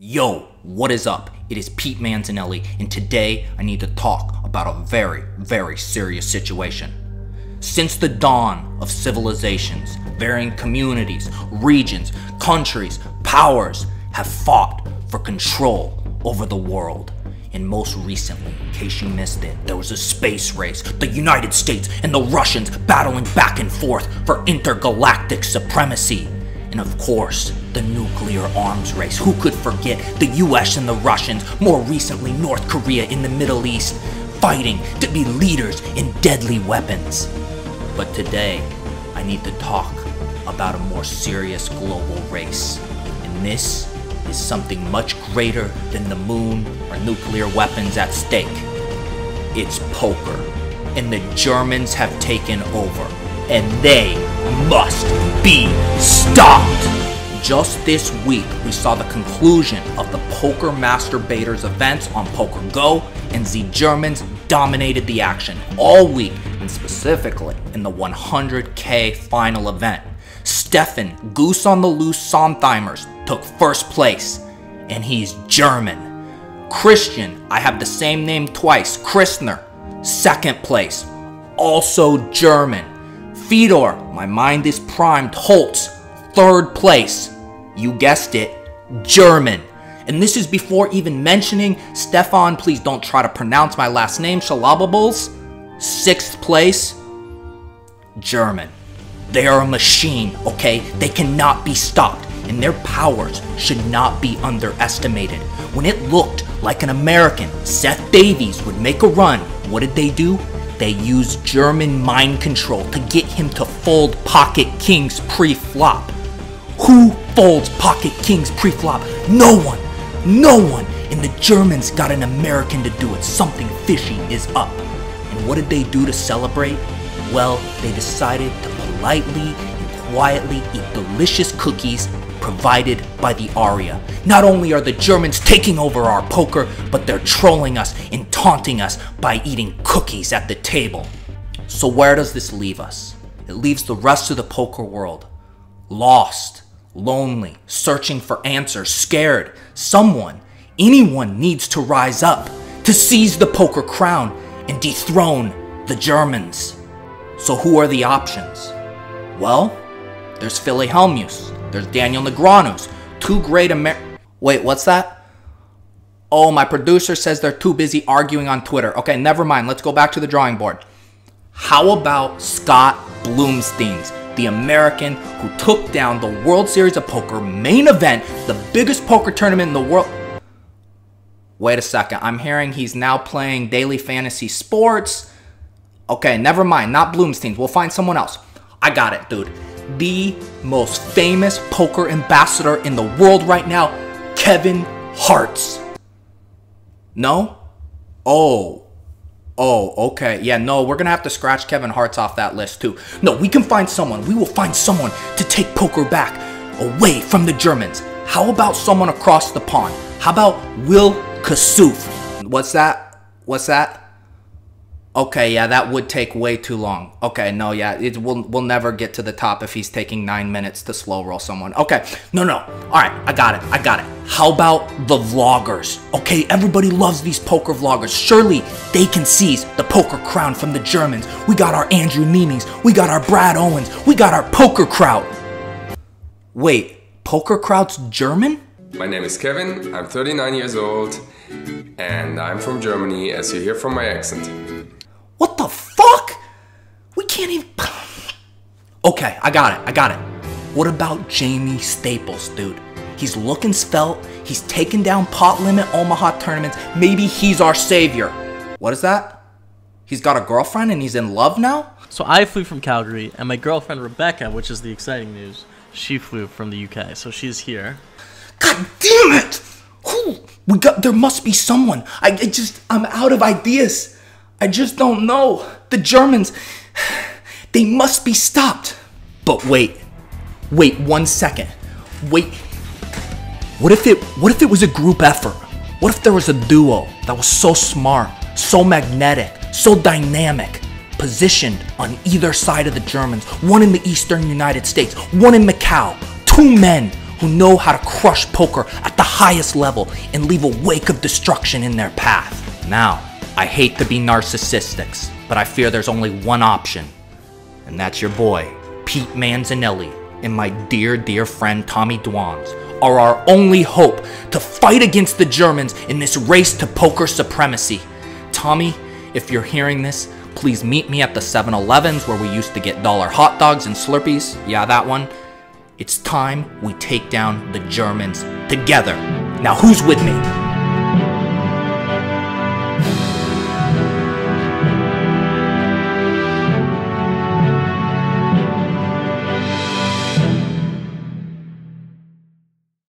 Yo, what is up? It is Pete Manzinelli, and today I need to talk about a very, very serious situation. Since the dawn of civilizations, varying communities, regions, countries, powers have fought for control over the world. And most recently, in case you missed it, there was a space race, the United States and the Russians battling back and forth for intergalactic supremacy. And of course, the nuclear arms race. Who could forget the US and the Russians, more recently North Korea in the Middle East, fighting to be leaders in deadly weapons. But today, I need to talk about a more serious global race. And this is something much greater than the moon or nuclear weapons at stake. It's poker. And the Germans have taken over. And they must be stopped! Just this week, we saw the conclusion of the Poker Masturbators events on Poker Go, and the Germans dominated the action all week, and specifically in the 100k final event. Steffen Goose on the Loose Sontheimers took first place, and he's German. Christian, I have the same name twice, Christner, second place, also German. Fedor, my mind is primed, Holz, third place. You guessed it, German. And this is before even mentioning Stefan, please don't try to pronounce my last name, Shalabables. Sixth place, German. They are a machine, okay? They cannot be stopped, and their powers should not be underestimated. When it looked like an American, Seth Davies, would make a run, what did they do? They used German mind control to get him to fold Pocket Kings pre flop. Who folds Pocket Kings pre flop? No one! No one! And the Germans got an American to do it. Something fishy is up. And what did they do to celebrate? Well, they decided to politely quietly eat delicious cookies provided by the Aria. Not only are the Germans taking over our poker, but they're trolling us and taunting us by eating cookies at the table. So, where does this leave us? It leaves the rest of the poker world lost, lonely, searching for answers, scared. Someone, anyone needs to rise up to seize the poker crown and dethrone the Germans. So, who are the options? Well, there's Philly Hellmuth, there's Daniel Negreanu, two great Amer. Wait, what's that? Oh, my producer says they're too busy arguing on Twitter. Okay, never mind. Let's go back to the drawing board. How about Scott Blumsteins, the American who took down the World Series of Poker main event, the biggest poker tournament in the world? Wait a second. I'm hearing he's now playing daily fantasy sports. Okay, never mind. Not Blumsteins. We'll find someone else. I got it, dude. The most famous poker ambassador in the world right now, Kevin Harts. No? Oh. Oh, okay. Yeah, no, we're gonna have to scratch Kevin Harts off that list too. No, we can find someone. We will find someone to take poker back away from the Germans. How about someone across the pond? How about Will Kassouf? What's that? What's that? Okay, yeah, that would take way too long. Okay, no, yeah, it will we'll never get to the top if he's taking nine minutes to slow roll someone. Okay, no, no. All right, I got it. I got it. How about the vloggers? Okay, everybody loves these poker vloggers. Surely they can seize the poker crown from the Germans. We got our Andrew Neemings. We got our Brad Owens. We got our poker crowd. Wait, poker crowd's German? My name is Kevin, I'm 39 years old, and I'm from Germany, as you hear from my accent. What the fuck? We can't even. Okay, I got it. I got it. What about Jamie Staples, dude? He's looking svelte. He's taking down pot limit Omaha tournaments. Maybe he's our savior. What is that? He's got a girlfriend and he's in love now? So I flew from Calgary, and my girlfriend Rebecca, which is the exciting news, she flew from the UK, so she's here. God damn it! Who? We got. There must be someone. I, I just. I'm out of ideas. I just don't know. The Germans. They must be stopped. But wait. Wait one second. Wait. What if it. What if it was a group effort? What if there was a duo that was so smart, so magnetic, so dynamic, positioned on either side of the Germans? One in the eastern United States, one in Macau. Two men who know how to crush poker at the highest level and leave a wake of destruction in their path. Now, I hate to be narcissistic, but I fear there's only one option, and that's your boy, Pete Manzinelli, and my dear, dear friend Tommy Dwans are our only hope to fight against the Germans in this race to poker supremacy. Tommy, if you're hearing this, please meet me at the 7 Elevens where we used to get dollar hot dogs and Slurpees. Yeah, that one. It's time we take down the Germans together. Now, who's with me?